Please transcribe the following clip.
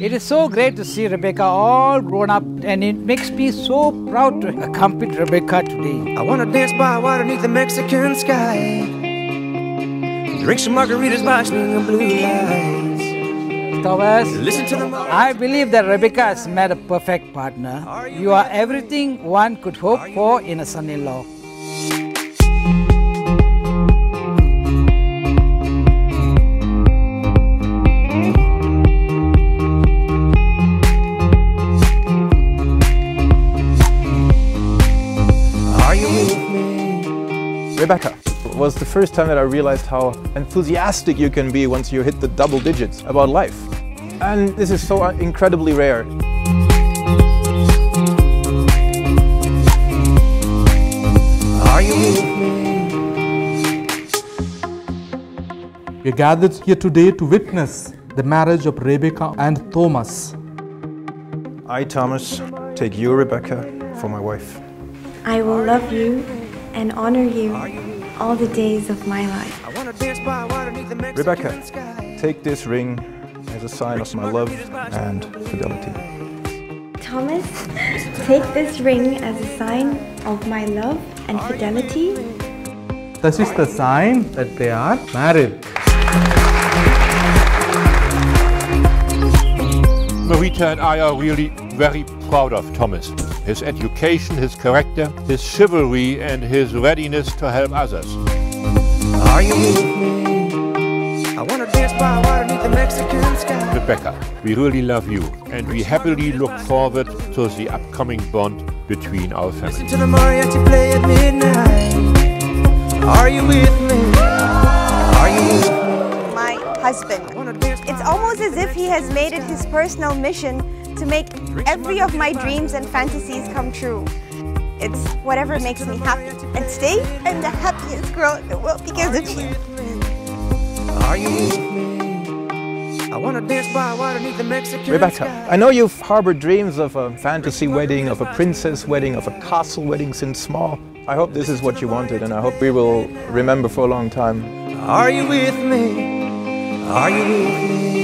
It is so great to see Rebecca all grown up, and it makes me so proud to accompany Rebecca today. I wanna dance by water beneath the Mexican sky. Drink some margaritas by swinging blue lights. Thomas, Listen to the I believe that Rebecca has met a perfect partner. You are everything one could hope for in a son-in-law. Me? Rebecca was the first time that I realized how enthusiastic you can be once you hit the double digits about life. And this is so uh, incredibly rare. Are you with me? We are gathered here today to witness the marriage of Rebecca and Thomas. I, Thomas, take you, Rebecca, for my wife. I will love you and honor you all the days of my life. I wanna dance by water beneath the Mexican Rebecca, take this ring as a sign of my love and fidelity. Thomas, take this ring as a sign of my love and fidelity. This is the sign that they are married. Marita and I are really very proud of Thomas. His education, his character, his chivalry, and his readiness to help others. Are you with me? I wanna dance by water beneath the Mexican sky. Rebecca, we really love you, and we happily look forward to the upcoming bond between our Listen families. to the mariachi play at midnight. Are you with me? Are you with me? my husband. Wanna dance by It's almost as if he has made it his personal mission to make every of my dreams and fantasies come true. It's whatever makes me happy. And today, I'm the happiest girl in the world because of you. Are you with me? I wanna dance by water beneath the Mexican Rebecca, sky. I know you've harbored dreams of a fantasy wedding, of a princess wedding, of a castle wedding since small. I hope this is what you wanted, and I hope we will remember for a long time. Are you with me? Are you with me?